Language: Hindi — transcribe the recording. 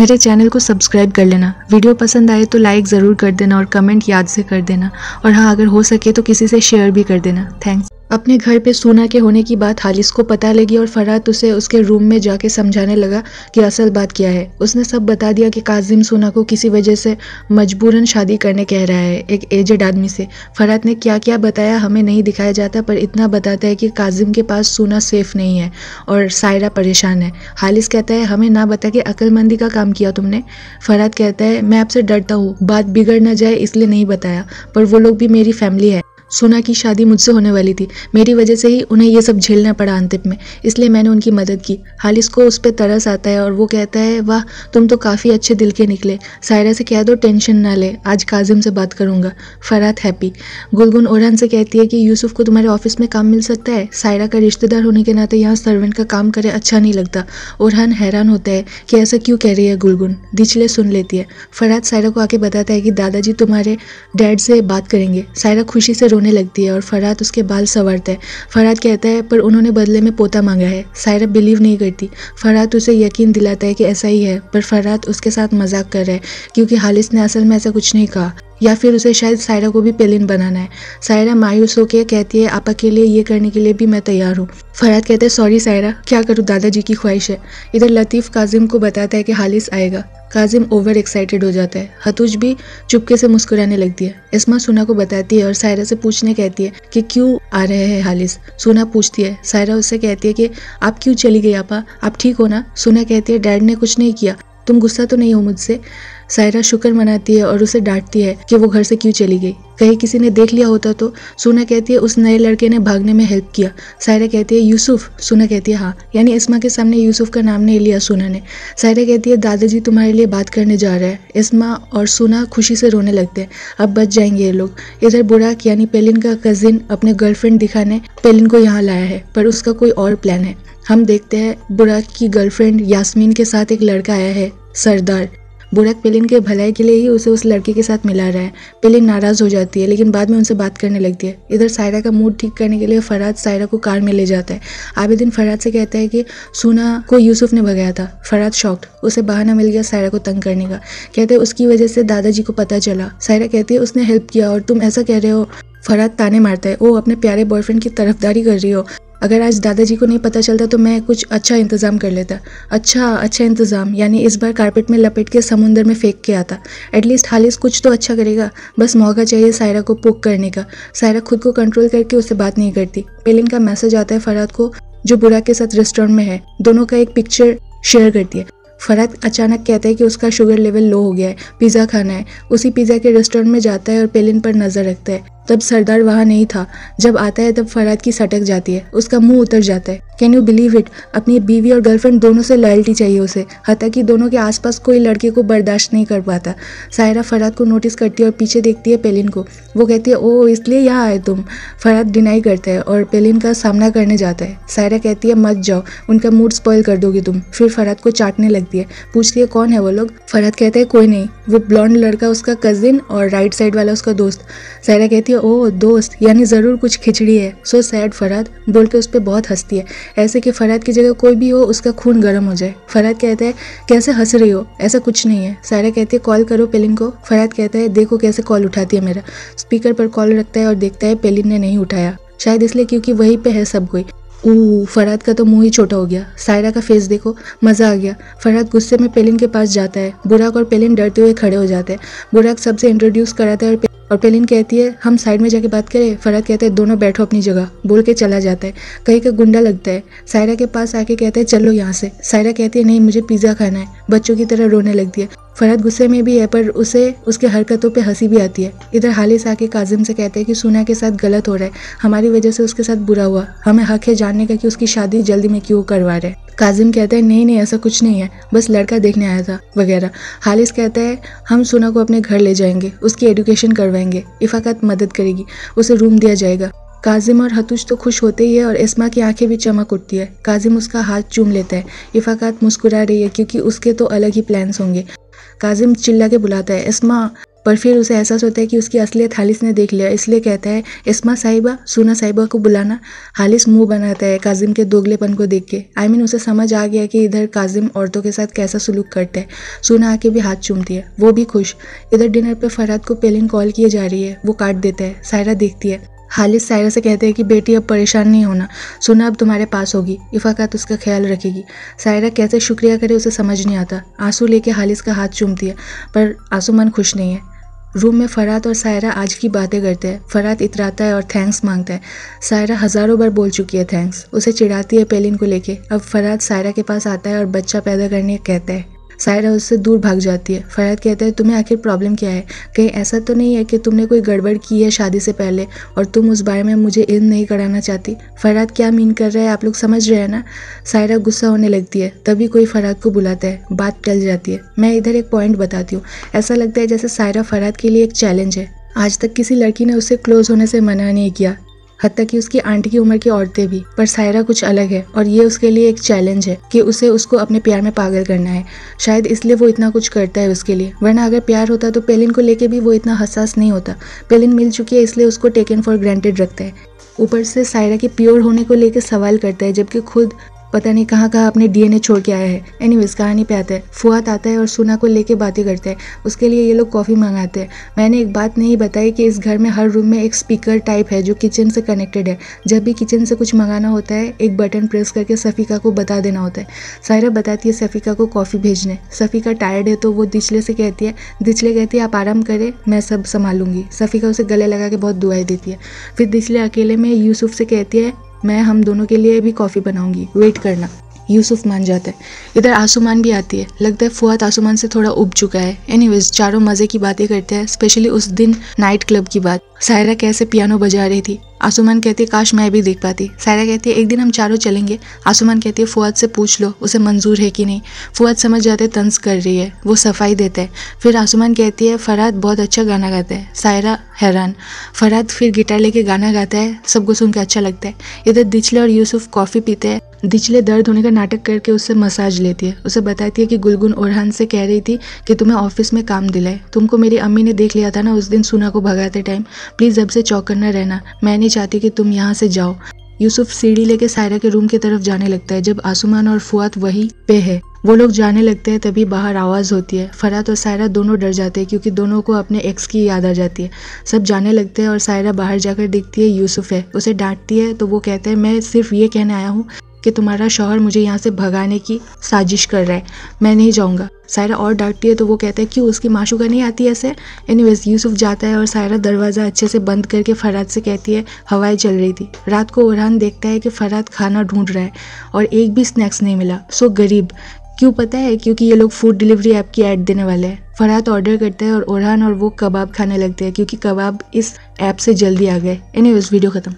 मेरे चैनल को सब्सक्राइब कर लेना। वीडियो पसंद आए तो लाइक ज़रूर कर देना और कमेंट याद से कर देना। और हाँ अगर हो सके तो किसी से शेयर भी कर देना। थैंक्स अपने घर पे सोना के होने की बात हालिस को पता लगी और फरात उसे उसके रूम में जाके समझाने लगा कि असल बात क्या है। उसने सब बता दिया कि काजिम सोना को किसी वजह से मजबूरन शादी करने कह रहा है, एक एजेड आदमी से। फरात ने क्या क्या बताया हमें नहीं दिखाया जाता, पर इतना बताता है कि काजिम के पास सोना सेफ़ नहीं है और सायरा परेशान है। हालिस कहता है, हमें ना बता कि अक्लमंदी का काम किया तुमने? फरात कहता है, मैं आपसे डरता हूँ, बात बिगड़ ना जाए इसलिए नहीं बताया, पर वो लोग भी मेरी फैमिली है। सोना की शादी मुझसे होने वाली थी। मेरी वजह से ही उन्हें यह सब झेलना पड़ा अंतिम में। इसलिए मैंने उनकी मदद की। हालिस को उस पर तरस आता है और वो कहता है, वाह, तुम तो काफ़ी अच्छे दिल के निकले। सायरा से कह दो, टेंशन ना ले। आज काजिम से बात करूँगा। फरात हैप्पी। गुलगुन ओरहान से कहती है कि, यूसुफ को तुम्हारे ऑफ़िस में काम मिल सकता है? सायरा का रिश्तेदार होने के नाते यहाँ सर्वेंट का काम करे अच्छा नहीं लगता। ओरहान हैरान होता है कि ऐसा क्यों कह रही है गुलगुन। दिचले सुन लेती है। फरात सायरा को आके बताता है कि दादाजी तुम्हारे डैड से बात करेंगे। सायरा खुशी से रोने लगती है और फरात उसके बाल संवरता है। फरात कहता है, पर उन्होंने बदले में पोता मांगा है। सायरा बिलीव नहीं करती। फरात उसे यकीन दिलाता है कि ऐसा ही है, पर फरात उसके साथ मज़ाक कर रहा है, क्योंकि हालिस ने असल में ऐसा कुछ नहीं कहा। या फिर उसे शायद सायरा को भी पेलिन बनाना है। सायरा मायूस होकर कहती है, आपा के लिए ये करने के लिए भी मैं तैयार हूँ। फरात कहते हैं सॉरी सायरा, क्या करूँ? दादाजी की ख्वाहिश है। इधर लतीफ़ काजिम को बताता है कि हालिस आएगा। काजिम ओवर एक्साइटेड हो जाता है। हतुज भी चुपके से मुस्कुराने लगती है इसमा सुना को बताती है और सायरा से पूछने कहती है कि क्यों आ रहे हैं हालिस? सुना पूछती है। सायरा उससे कहती है कि, आप क्यों चली गई आपा? आप ठीक हो ना? सुना कहती है, डैड ने कुछ नहीं किया। तुम गुस्सा तो नहीं हो मुझसे। सायरा शुक्र मनाती है और उसे डांटती है कि वो घर से क्यों चली गई। कहीं किसी ने देख लिया होता तो सोना कहती है, उस नए लड़के ने भागने में हेल्प किया। सायरा कहती है, यूसुफ। सोना कहती है हाँ। यानी इसमा के सामने यूसुफ का नाम नहीं लिया सोना ने। सायरा कहती है, दादाजी तुम्हारे लिए बात करने जा रहे हैं। इसमा और सोना खुशी से रोने लगते हैं। अब बच जाएँगे ये लोग। इधर बुराक यानी पेलिन का कजिन अपने गर्लफ्रेंड दिखाने पेलिन को यहाँ लाया है, पर उसका कोई और प्लान है। हम देखते हैं बुराक की गर्लफ्रेंड यास्मीन के साथ एक लड़का आया है, सरदार। बुरक पेलिन के भलाई के लिए ही उसे उस लड़के के साथ मिला रहा है। पेलिन नाराज़ हो जाती है, लेकिन बाद में उनसे बात करने लगती है। इधर सायरा का मूड ठीक करने के लिए फराद सायरा को कार में ले जाता है। आबिदिन फराद से कहता है कि सुना को यूसुफ ने भगाया था। फराद शॉक्ड उसे बहाना मिल गया सायरा को तंग करने का। कहते हैं, उसकी वजह से दादाजी को पता चला। सायरा कहती है, उसने हेल्प किया और तुम ऐसा कह रहे हो? फराद ताने मारता है वो अपने प्यारे बॉयफ्रेंड की तरफदारी कर रही हो। अगर आज दादाजी को नहीं पता चलता तो मैं कुछ अच्छा इंतज़ाम कर लेता। अच्छा अच्छा इंतज़ाम, यानी इस बार कारपेट में लपेट के समुंदर में फेंक के आता। एटलीस्ट हालिस कुछ तो अच्छा करेगा। बस मौका चाहिए सायरा को पुक करने का। सायरा खुद को कंट्रोल करके उससे बात नहीं करती। पेलिन का मैसेज आता है फराद को, जो बुरा के साथ रेस्टोरेंट में है। दोनों का एक पिक्चर शेयर करती है। फराद अचानक कहता है कि उसका शुगर लेवल लो हो गया है। पिज़्ज़ा खाना है। उसी पिज़्ज़ा के रेस्टोरेंट में जाता है और पेलिन पर नज़र रखता है। तब सरदार वहाँ नहीं था। जब आता है तब फराद की सटक जाती है। उसका मुँह उतर जाता है। कैन यू बिलीव इट अपनी बीवी और गर्लफ्रेंड दोनों से लॉयल्टी चाहिए उसे। हती कि दोनों के आसपास कोई लड़के को बर्दाश्त नहीं कर पाता। सायरा फराद को नोटिस करती है और पीछे देखती है पेलिन को। वो कहती है, ओ, इसलिए यहाँ आए तुम? फराद डिनाई करता है और पेलिन का सामना करने जाता है। सायरा कहती है, मत जाओ। उनका मूड स्पॉइल कर दोगे तुम। फिर फराद को चाटने लगती है। पूछती है, कौन है वो लोग? फराद कहते हैं, कोई नहीं। वो ब्लॉन्ड लड़का, उसका कजिन और राइट साइड वाला उसका दोस्त। सायरा कहती है, ओ दोस्त, यानी ज़रूर कुछ खिचड़ी है। सो सैड फराद बोल के उस पर बहुत हंसती है। ऐसे कि फराद की जगह कोई भी हो, उसका खून गर्म हो जाए। फराद कहता है, कैसे हंस रही हो? ऐसा कुछ नहीं है। सायरा कहती है, कॉल करो पेलिन को। फराद कहता है, देखो कैसे कॉल उठाती है मेरा। स्पीकर पर कॉल रखता है और देखता है, पेलिन ने नहीं उठाया। शायद इसलिए क्योंकि वहीं पे है सब कोई। ओ फराद का तो मुँह ही छोटा हो गया। सायरा का फेस देखो, मज़ा आ गया। फराद गुस्से में पेलिन के पास जाता है। बुराक और पेलिन डरते हुए खड़े हो जाते हैं। बुराक सबसे इंट्रोड्यूस कराता है और और पेलिन कहती है, हम साइड में जाके बात करें? फरहत कहते हैं, दोनों बैठो अपनी जगह। बोल के चला जाता है। कहीं का गुंडा लगता है। सायरा के पास आके कहते हैं, चलो यहाँ से। सायरा कहती है, नहीं, मुझे पिज़्ज़ा खाना है। बच्चों की तरह रोने लगती है। फरहत गुस्से में भी है, पर उसे, उसके हरकतों पे हँसी भी आती है। इधर हालिस आके काजिम से कहते हैं कि सुना के साथ गलत हो रहा है। हमारी वजह से उसके साथ बुरा हुआ। हमें हक है जानने का कि उसकी शादी जल्दी में क्यों करवा रहे काजिम कहता है, नहीं नहीं, ऐसा कुछ नहीं है। बस लड़का देखने आया था, वगैरह। हालिस कहता है, हम सुना को अपने घर ले जाएँगे। उसकी एडुकेशन करवाएँगे। इफ़ाकत मदद करेगी। उसे रूम दिया जाएगा। काजिम और हतुश तो खुश होते ही है और इस्मा की आँखें भी चमक उठती है। काजिम उसका हाथ चूम लेता है। इफ़ाकत मुस्कुरा रही है क्योंकि उसके तो अलग ही प्लान्स होंगे। काजिम चिल्ला के बुलाता है इसमा। पर फिर उसे एहसास होता है कि उसकी असलियत हालिस ने देख लिया। इसलिए कहता है इसमा साहिबा सुना साहिबा को बुलाना। हालिस मुँह बनाता है काजिम के दोगलेपन को देख के। आई I मीन mean, उसे समझ आ गया कि इधर काजिम औरतों के साथ कैसा सलूक करता है। सुना आके भी हाथ चूमती है वो भी खुश। इधर डिनर पर फराद को पेलिन कॉल किए जा रही है वो काट देता है सायरा देखती है। हालिस सायरा से कहते हैं कि, बेटी, अब परेशान नहीं होना। सुना, अब तुम्हारे पास होगी। इफ़ाकत उसका ख्याल रखेगी। सायरा कैसे शुक्रिया करे उसे समझ नहीं आता। आँसू लेके हालिस का हाथ चूमती है, पर आँसू मन खुश नहीं है। रूम में फरात और सायरा आज की बातें करते हैं। फरात इतराता है और थैंक्स माँगता है। सायरा हज़ारों बार बोल चुकी है थैंक्स। उसे चिढ़ाती है पेलिन को लेके। अब फरात सायरा के पास आता है और बच्चा पैदा करने कहता है। सायरा उससे दूर भाग जाती है। फराद कहता है, तुम्हें आखिर प्रॉब्लम क्या है? कहीं ऐसा तो नहीं है कि तुमने कोई गड़बड़ की है शादी से पहले और तुम उस बारे में मुझे इल्म नहीं कराना चाहती? फराद क्या मीन कर रहा है? आप लोग समझ रहे हैं ना? सायरा गुस्सा होने लगती है, तभी कोई फराद को बुलाता है। बात टल जाती है। मैं इधर एक पॉइंट बताती हूँ। ऐसा लगता है जैसे सायरा फराद के लिए एक चैलेंज है। आज तक किसी लड़की ने उससे क्लोज होने से मना नहीं किया। हती कि उसकी आंटी की उम्र की औरतें भी। पर सायरा कुछ अलग है और ये उसके लिए एक चैलेंज है कि उसे उसको अपने प्यार में पागल करना है। शायद इसलिए वो इतना कुछ करता है उसके लिए। वरना अगर प्यार होता तो पेलिन को लेके भी वो इतना हसास नहीं होता। पेलिन मिल चुकी है इसलिए उसको टेकन फॉर ग्रांटेड रखता है। ऊपर से सायरा के प्योर होने को लेकर सवाल करता है, जबकि खुद पता नहीं कहाँ कहाँ अपने डीएनए छोड़ के आया है। एनी एनीवेज कहानी पे आता है। फुआत आता है और सुना को लेके बातें करते हैं। उसके लिए ये लोग कॉफ़ी मंगाते हैं। मैंने एक बात नहीं बताई कि इस घर में हर रूम में एक स्पीकर टाइप है जो किचन से कनेक्टेड है। जब भी किचन से कुछ मंगाना होता है, एक बटन प्रेस करके सफ़ीका को बता देना होता है। सायरा बताती है सफ़ीका को कॉफ़ी भेजने। सफ़ीका टायर्ड है तो वो दिचले से कहती है दिचले कहती है, आप आराम करें, मैं सब संभालूँगी। सफ़ीका उसे गले लगा के बहुत दुआएँ देती है। फिर दिचले अकेले में यूसुफ से कहती है मैं हम दोनों के लिए भी कॉफ़ी बनाऊँगी। वेट करना। यूसुफ मान जाता है। इधर आसुमान भी आती है। लगता है फुआत आसुमान से थोड़ा उब चुका है। एनीवेज चारों मज़े की बातें करते हैं स्पेशली उस दिन नाइट क्लब की बात। सायरा कैसे पियानो बजा रही थी? आसुमान कहती है काश मैं भी देख पाती। सायरा कहती है एक दिन हम चारों चलेंगे। आसुमान कहती है फुआद से पूछ लो, उसे मंजूर है कि नहीं? फुआद समझ जाते तंज कर रही है, वो सफ़ाई देता है। फिर आसुमान कहती है, फराद बहुत अच्छा गाना गाता है। सायरा हैरान। फराद फिर गिटार लेके गाना गाता है सबको सुन के अच्छा लगता है। इधर दिचले और यूसुफ कॉफ़ी पीते हैं। दिचले दर्द होने का नाटक करके उससे मसाज लेती है। उसे बताती है कि गुलगुन ओरहान से कह रही थी कि तुम्हें ऑफ़िस में काम दिलाए। तुमको मेरी अम्मी ने देख लिया था ना, उस दिन सुना को भगाते टाइम। प्लीज़ अब से चौकन्ना रहना। मैं नहीं चाहती कि तुम यहाँ से जाओ। यूसुफ सीढ़ी लेके सायरा के रूम की तरफ़ जाने लगता है। जब आसुमान और फुआत वही पे है, वो लोग जाने लगते हैं तभी बाहर आवाज़ होती है। फरात और सायरा दोनों डर जाते हैं क्योंकि दोनों को अपने एक्स की याद आ जाती है। सब जाने लगते हैं और सायरा बाहर जाकर देखती है यूसुफ है। उसे डांटती है तो वो कहते हैं, मैं सिर्फ़ ये कहने आया हूँ कि तुम्हारा शौहर मुझे यहाँ से भगाने की साजिश कर रहा है। मैं नहीं जाऊँगा। सायरा और डांटती है तो वो कहता है क्यों उसकी माशुका नहीं आती ऐसे। एनीवेज यूसुफ जाता है और सायरा दरवाज़ा अच्छे से बंद करके फराद से कहती है, हवाएँ चल रही थी। रात को ओरहान देखता है कि फराद खाना ढूंढ रहा है और एक भी स्नैक्स नहीं मिला। सो गरीब। क्यों पता है? क्योंकि ये लोग फ़ूड डिलीवरी ऐप की ऐड देने वाले हैं। फरहात ऑर्डर करते हैं और ओरहान और वो कबाब खाने लगते हैं क्योंकि कबाब इस ऐप से जल्दी आ गए। एनी वीडियो ख़त्म।